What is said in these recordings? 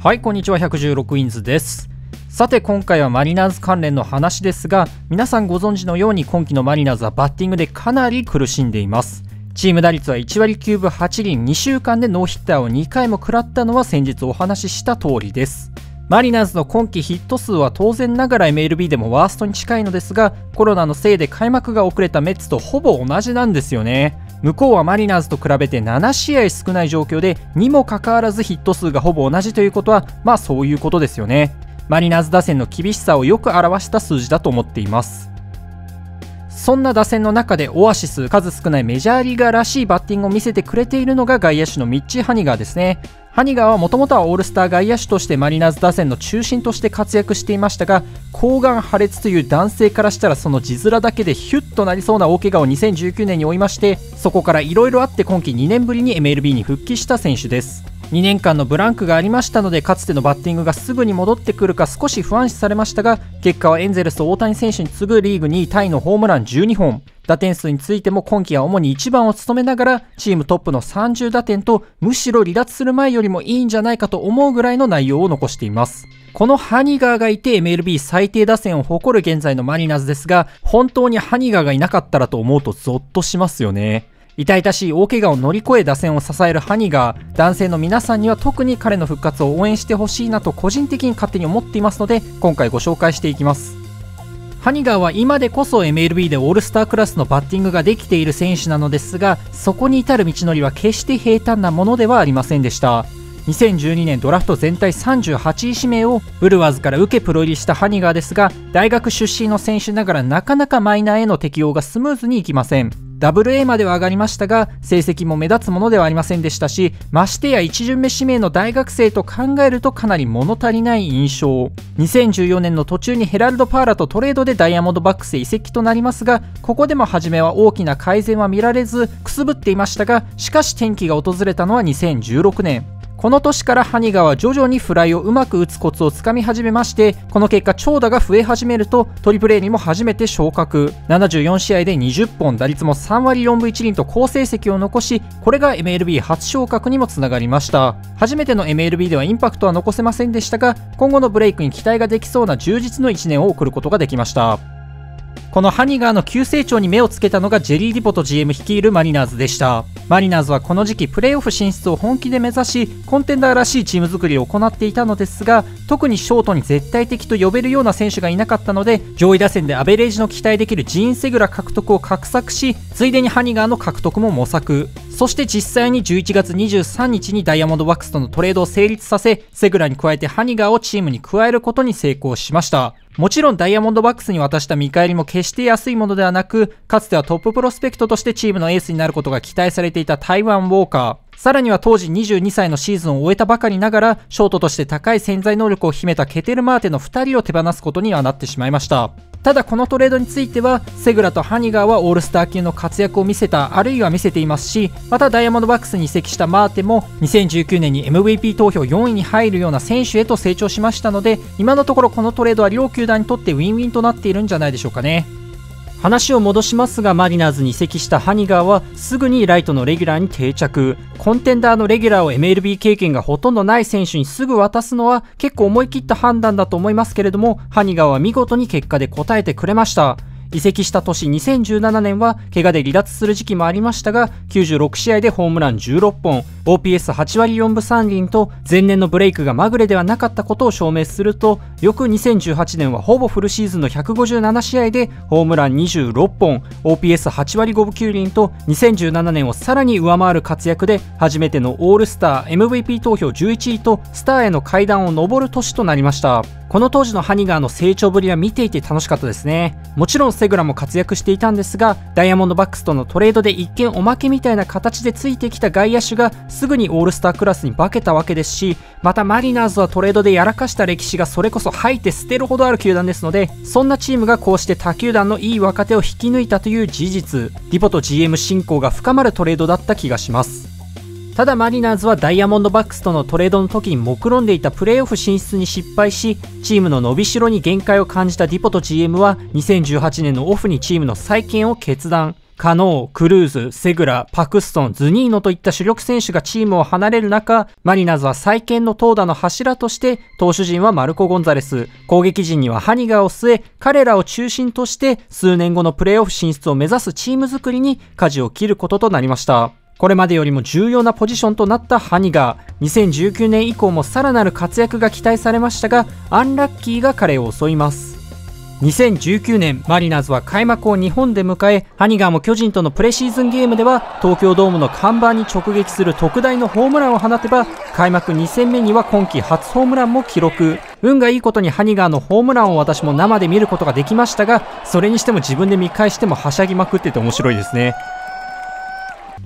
はいこんにちは116ウィンズです。さて今回はマリナーズ関連の話ですが皆さんご存知のように今季のマリナーズはバッティングでかなり苦しんでいます。チーム打率は1割9分8厘2週間でノーヒッターを2回も食らったのは先日お話しした通りです。マリナーズの今季ヒット数は当然ながら MLB でもワーストに近いのですがコロナのせいで開幕が遅れたメッツとほぼ同じなんですよね。向こうはマリナーズと比べて7試合少ない状況でにもかかわらずヒット数がほぼ同じということはまあそういうことですよね。マリナーズ打線の厳しさをよく表した数字だと思っています。そんな打線の中でオアシス数少ないメジャーリーガーらしいバッティングを見せてくれているのが外野手のミッチ・ハニガーですね。ハニガーはもともとはオールスター外野手としてマリナーズ打線の中心として活躍していましたが抗がん破裂という男性からしたらその字面だけでヒュッとなりそうな大怪我を2019年に負いましてそこからいろいろあって今季2年ぶりに MLB に復帰した選手です。2年間のブランクがありましたのでかつてのバッティングがすぐに戻ってくるか少し不安視されましたが結果はエンゼルス大谷選手に次ぐリーグ2位タイのホームラン12本。打点数についても今季は主に1番を務めながらチームトップの30打点とむしろ離脱する前よりもいいんじゃないかと思うぐらいの内容を残しています。このハニガーがいて MLB 最低打線を誇る現在のマリナーズですが本当にハニガーがいなかったらと思うとゾッとしますよね。痛々しい大怪我を乗り越え打線を支えるハニガー男性の皆さんには特に彼の復活を応援してほしいなと個人的に勝手に思っていますので今回ご紹介していきます。ハニガーは今でこそ MLB でオールスタークラスのバッティングができている選手なのですがそこに至る道のりは決して平坦なものではありませんでした。2012年ドラフト全体38位指名をブルワーズから受けプロ入りしたハニガーですが大学出身の選手ながらなかなかマイナーへの適用がスムーズにいきません。ダブル A までは上がりましたが成績も目立つものではありませんでしたしましてや1巡目指名の大学生と考えるとかなり物足りない印象。2014年の途中にヘラルド・パーラとトレードでダイヤモンドバックスへ移籍となりますがここでも初めは大きな改善は見られずくすぶっていましたがしかし転機が訪れたのは2016年。この年からハニガは徐々にフライをうまく打つコツをつかみ始めましてこの結果長打が増え始めるとトリプル A にも初めて昇格。74試合で20本打率も3割4分1厘と好成績を残しこれが MLB 初昇格にもつながりました。初めての MLB ではインパクトは残せませんでしたが今後のブレイクに期待ができそうな充実の1年を送ることができました。このハニガーの急成長に目をつけたのがジェリー・ディポト GM 率いるマリナーズでした。マリナーズはこの時期プレーオフ進出を本気で目指しコンテンダーらしいチーム作りを行っていたのですが特にショートに絶対的と呼べるような選手がいなかったので上位打線でアベレージの期待できるジーン・セグラ獲得を画策しついでにハニガーの獲得も模索。そして実際に11月23日にダイヤモンドバックスとのトレードを成立させセグラに加えてハニガーをチームに加えることに成功しましたもちろんダイヤモンドバックスに渡した見返りも決して安いものではなく、かつてはトッププロスペクトとしてチームのエースになることが期待されていたタイワンウォーカー。さらには当時22歳のシーズンを終えたばかりながら、ショートとして高い潜在能力を秘めたケテルマーテの2人を手放すことにはなってしまいました。ただこのトレードについてはセグラとハニガーはオールスター級の活躍を見せたあるいは見せていますしまたダイヤモンドバックスに移籍したマーテも2019年に MVP 投票4位に入るような選手へと成長しましたので今のところこのトレードは両球団にとってウィンウィンとなっているんじゃないでしょうかね。話を戻しますがマリナーズに移籍したハニガーはすぐにライトのレギュラーに定着。コンテンダーのレギュラーを MLB 経験がほとんどない選手にすぐ渡すのは結構思い切った判断だと思いますけれどもハニガーは見事に結果で応えてくれました。移籍した年2017年は怪我で離脱する時期もありましたが96試合でホームラン16本 OPS8 割4分3厘と前年のブレイクがまぐれではなかったことを証明すると翌2018年はほぼフルシーズンの157試合でホームラン26本。OPS8 割5分9厘と2017年をさらに上回る活躍で初めてのオールスター MVP 投票11位とスターへの階段を上る年となりました。この当時のハニガーの成長ぶりは見ていて楽しかったですね。もちろんセグラも活躍していたんですがダイヤモンドバックスとのトレードで一見おまけみたいな形でついてきた外野手がすぐにオールスタークラスに化けたわけですしまたマリナーズはトレードでやらかした歴史がそれこそ吐いて捨てるほどある球団ですのでそんなチームがこうして他球団のいい若手を引き抜いたという事実ディポと GM 進行が深まるトレードだった気がします。ただマリナーズはダイヤモンドバックスとのトレードの時に目論んでいたプレーオフ進出に失敗しチームの伸びしろに限界を感じたディポと GM は2018年のオフにチームの再建を決断。カノー、クルーズ、セグラ、パクストン、ズニーノといった主力選手がチームを離れる中、マリナーズは再建の投打の柱として、投手陣はマルコ・ゴンザレス、攻撃陣にはハニガーを据え、彼らを中心として数年後のプレーオフ進出を目指すチーム作りに舵を切ることとなりました。これまでよりも重要なポジションとなったハニガー。2019年以降もさらなる活躍が期待されましたが、アンラッキーが彼を襲います。2019年マリナーズは開幕を日本で迎えハニガーも巨人とのプレシーズンゲームでは東京ドームの看板に直撃する特大のホームランを放てば開幕2戦目には今季初ホームランも記録。運がいいことにハニガーのホームランを私も生で見ることができましたがそれにしても自分で見返してもはしゃぎまくってて面白いですね。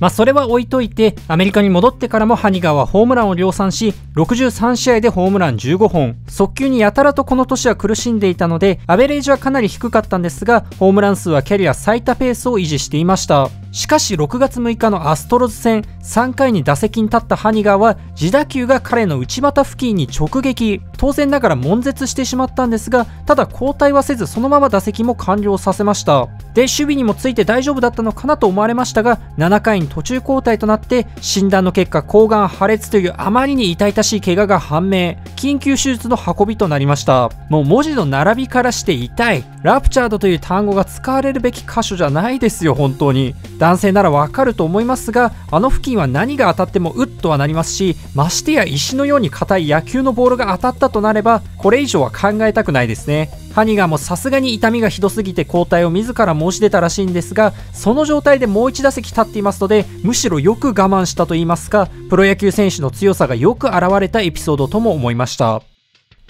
まあ、それは置いといて、アメリカに戻ってからもハニガーはホームランを量産し、63試合でホームラン15本。速球にやたらとこの年は苦しんでいたので、アベレージはかなり低かったんですが、ホームラン数はキャリア最多ペースを維持していました。しかし6月6日のアストロズ戦3回に打席に立ったハニガーは自打球が彼の内股付近に直撃当然ながら悶絶してしまったんですがただ交代はせずそのまま打席も完了させました。で守備にもついて大丈夫だったのかなと思われましたが7回に途中交代となって診断の結果抗がん破裂というあまりに痛々しい怪我が判明。緊急手術の運びとなりました。もう文字の並びからして痛い。ラプチャードという単語が使われるべき箇所じゃないですよ本当に。男性ならわかると思いますがあの付近は何が当たってもウッとはなりますしましてや石のように硬い野球のボールが当たったとなればこれ以上は考えたくないですね。ハニガーもさすがに痛みがひどすぎて交代を自ら申し出たらしいんですがその状態でもう1打席立っていますのでむしろよく我慢したと言いますかプロ野球選手の強さがよく表れたエピソードとも思いました。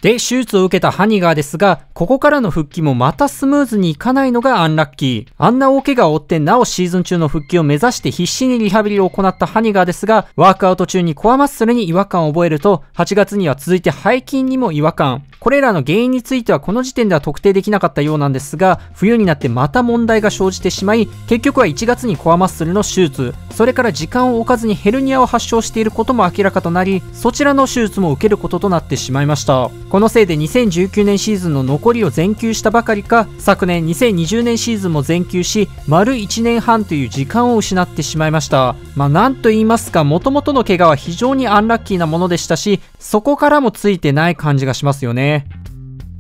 で、手術を受けたハニガーですが、ここからの復帰もまたスムーズにいかないのがアンラッキー。あんな大怪我を負ってなおシーズン中の復帰を目指して必死にリハビリを行ったハニガーですが、ワークアウト中にコアマッスルに違和感を覚えると、8月には続いて背筋にも違和感。これらの原因についてはこの時点では特定できなかったようなんですが、冬になってまた問題が生じてしまい、結局は1月にコアマッスルの手術、それから時間を置かずにヘルニアを発症していることも明らかとなり、そちらの手術も受けることとなってしまいました。このせいで2019年シーズンの残りを全休したばかりか昨年2020年シーズンも全休し丸1年半という時間を失ってしまいました。まあなんと言いますか元々の怪我は非常にアンラッキーなものでしたしそこからもついてない感じがしますよね。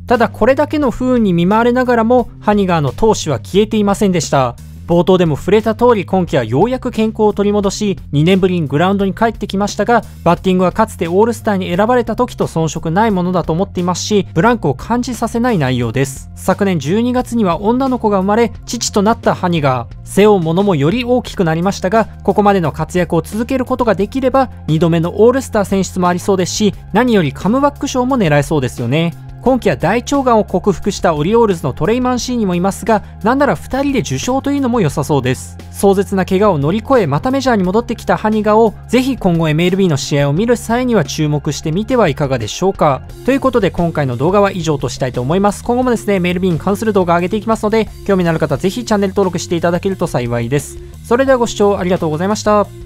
ただこれだけの不運に見舞われながらもハニガーの闘志は消えていませんでした。冒頭でも触れた通り今季はようやく健康を取り戻し2年ぶりにグラウンドに帰ってきましたがバッティングはかつてオールスターに選ばれた時と遜色ないものだと思っていますしブランクを感じさせない内容です。昨年12月には女の子が生まれ父となったハニガー。背負うものもより大きくなりましたがここまでの活躍を続けることができれば2度目のオールスター選出もありそうですし何よりカムバック賞も狙えそうですよね。今季は大腸がんを克服したオリオールズのトレイマンシーニもいますがなんなら2人で受賞というのも良さそうです。壮絶な怪我を乗り越えまたメジャーに戻ってきたハニガをぜひ今後 MLB の試合を見る際には注目してみてはいかがでしょうか。ということで今回の動画は以上としたいと思います。今後もですね MLB に関する動画上げていきますので興味のある方ぜひチャンネル登録していただけると幸いです。それではご視聴ありがとうございました。